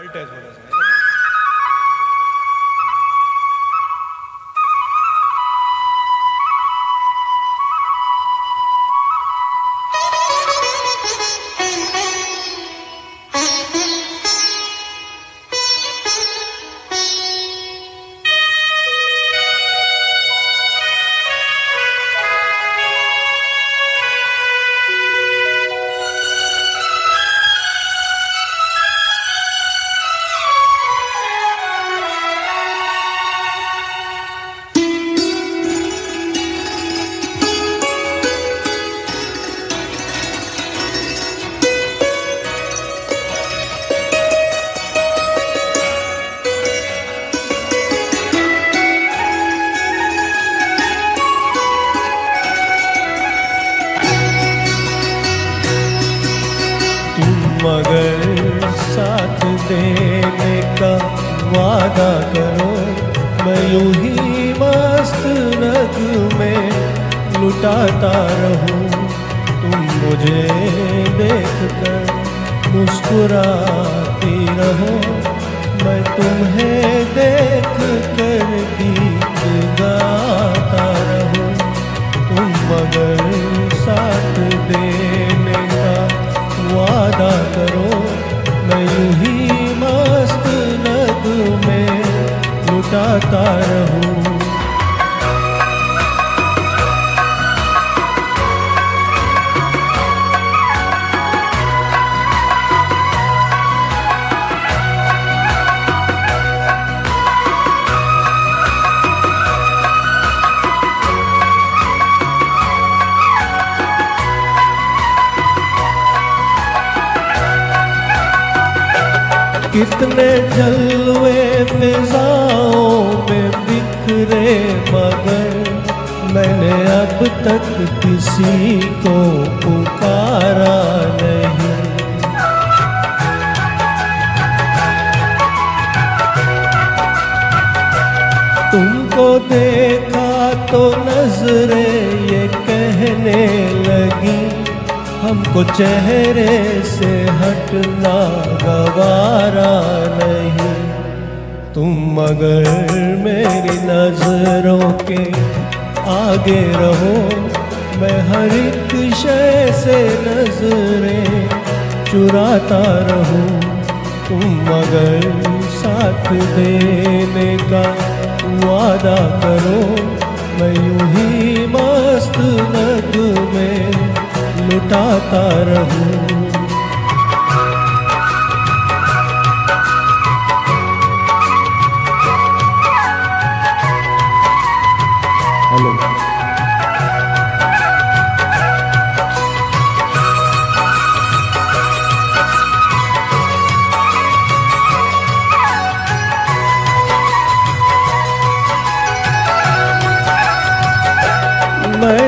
Fault है। अगर साथ देने का वादा करो। मैं यूँ ही मस्त नग में लुटाता रहूँ। तुम मुझे देख कर मुस्कुराती रहो। मैं तुम्हें देख कर लुटाता रहूँ। कितने जलवे फिजाओं में बिखरे मगर मैंने अब तक किसी को पुकारा नहीं। तुमको देखा तो नजरे ये कहने लगी, हमको चेहरे से हटना गवारा नहीं। तुम मगर मेरी नज़रों के आगे रहो। मैं हर एक शय से नज़रें चुराता रहूँ। तुम मगर साथ देने का वादा करो। मैं यूँ ही मस्त नग में लुटाता रहूँ।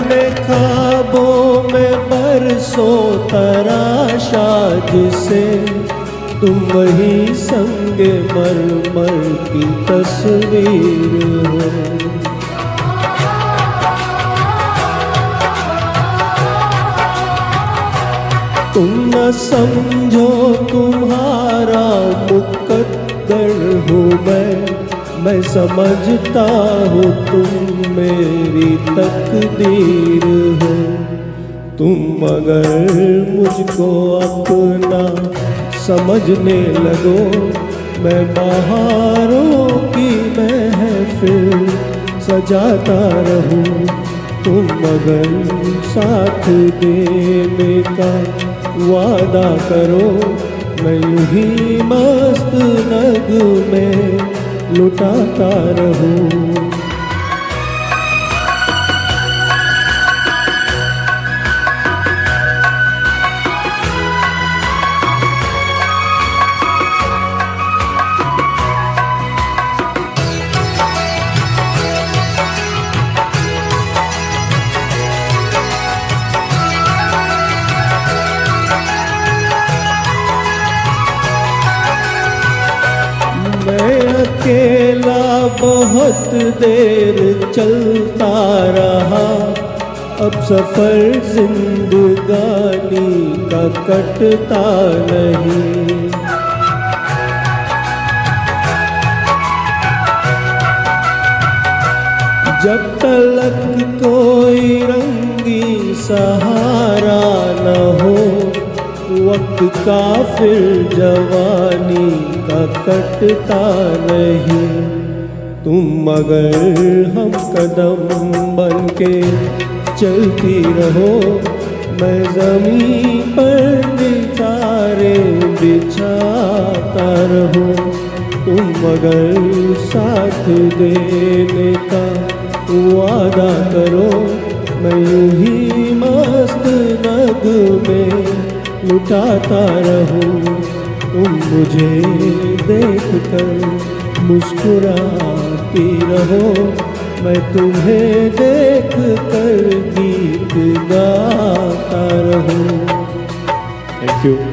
मैंने ख्वाबों में बरसों तराशा जिसे तुम वही संग मर मर की तस्वीर हो। तुम न समझो तुम्हारा मुकद्दर हूँ मैं मैं समझता हूँ तुम मेरी तकदीर हो। तुम अगर मुझको अपना समझने लगो। मैं बहारों की महफिल सजाता रहूँ। तुम मगर साथ देने का वादा करो। मैं यूँ ही मस्त नग में लुटाता रहूँ। बहुत देर चलता रहा। अब सफ़र जिंदगानी का कटता नहीं। जब तलक कोई रंगी सहारा न हो, वक्त का फिर जवानी का कटता नहीं। तुम मगर हम कदम बन के चलती रहो। मैं ज़मीन पर बिचारे बिछाता रहो। तुम मगर साथ देने का वादा करो। मैं ही मस्त नग में लुटाता रहूँ। तुम मुझे देख कर मुस्कुराती रहो मैं तुम्हें देख कर गीत गाता रहूँ। Thank you